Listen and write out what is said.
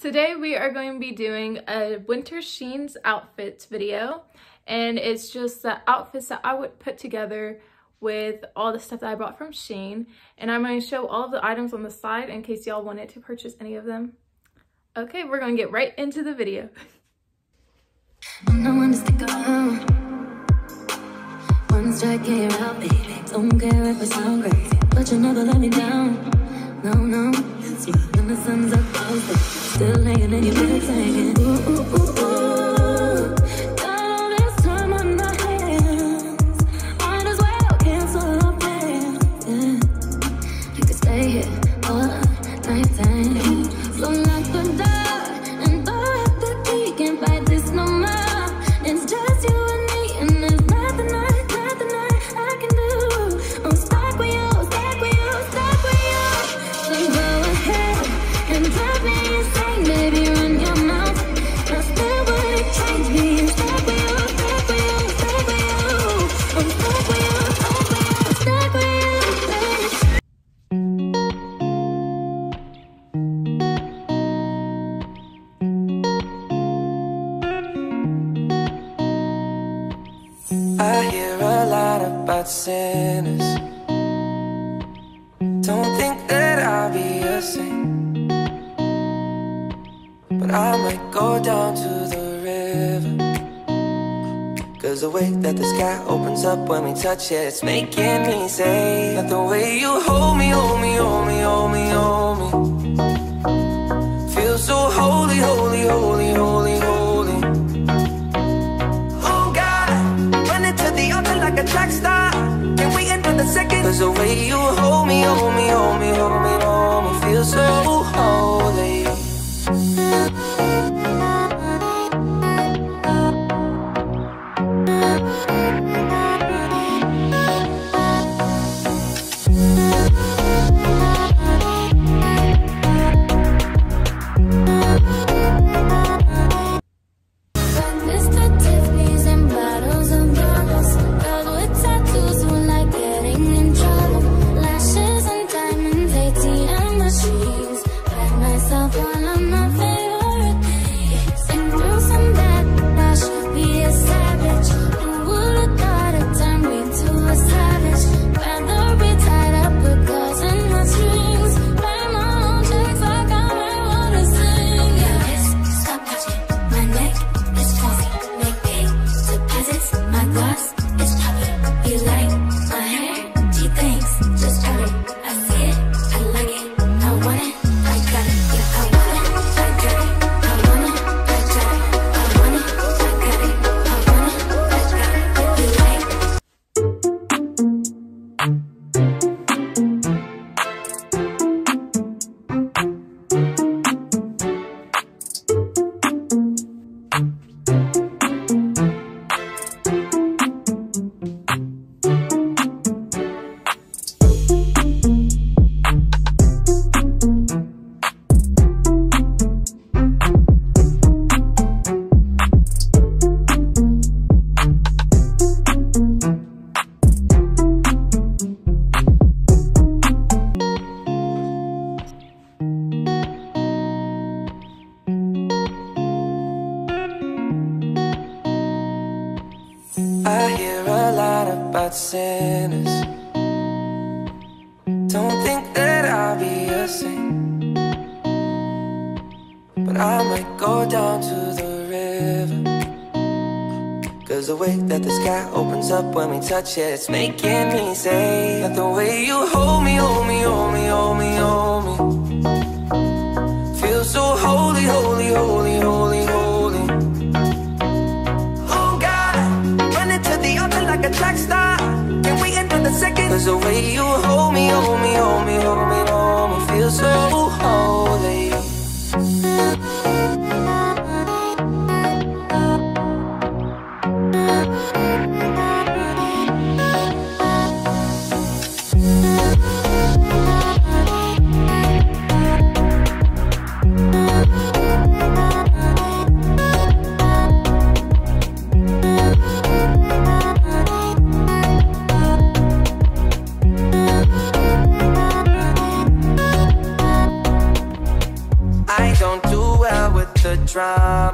Today we are going to be doing a winter Shein's outfits video and it's just the outfits that I would put together with all the stuff that I bought from Shein and I'm going to show all of the items on the side in case y'all wanted to purchase any of them. Okay, we're going to get right into the video. the sun's up, still laying in your bed, hanging. Ooh, ooh, ooh. About sinners. Don't think that I'll be a saint. But I might go down to the river. Cause the way that the sky opens up when we touch it It's making me say That the way you hold me, hold me, hold me, hold me, hold me Feel so holy, holy, holy scenes. Pat myself while I'm not. About sinners. Don't think that I'll be a saint. But I might go down to the river. Cause the way that the sky opens up when we touch it It's making me say That the way you hold me, hold me, hold me, hold me, hold me Cause the way you hold me, hold me, hold me, hold me, with